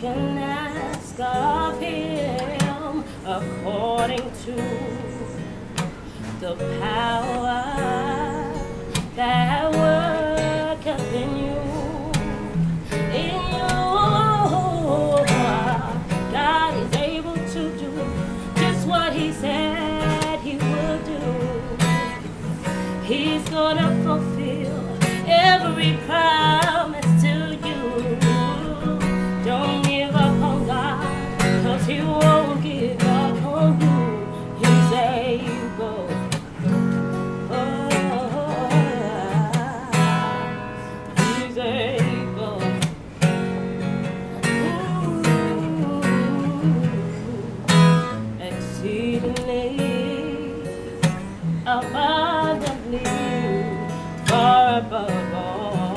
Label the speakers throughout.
Speaker 1: can ask of Him according to the power that worketh in you. In you, God is able to do just what He said He would do. He's gonna fulfill every promise abundantly far above all,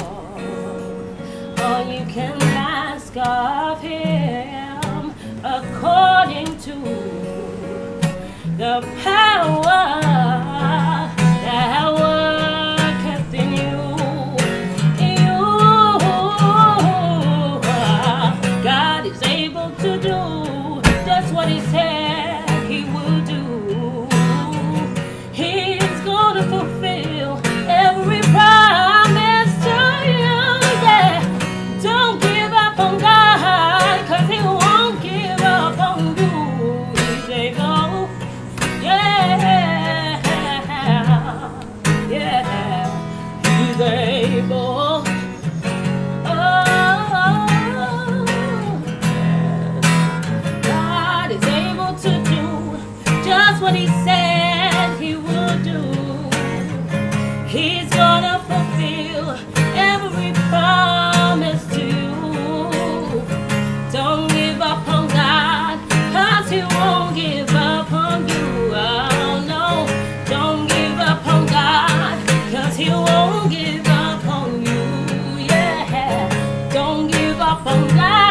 Speaker 1: all you can ask of him according to the power that worketh in you. You, God is able to do just what he what He said He would do. He's gonna fulfill every promise to you. Don't give up on God, cause He won't give up on you. Oh no, don't give up on God, cause He won't give up on you. Yeah, don't give up on God,